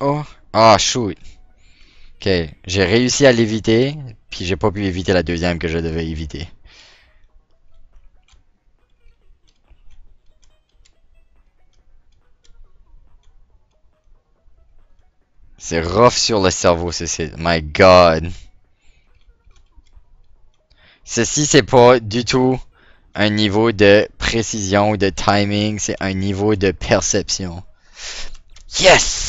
Oh. Ah, shoot. Ok, j'ai réussi à l'éviter, puis j'ai pas pu éviter la deuxième que je devais éviter. C'est rough sur le cerveau, ceci. My god. Ceci, c'est pas du tout un niveau de précision ou de timing, c'est un niveau de perception. Yes!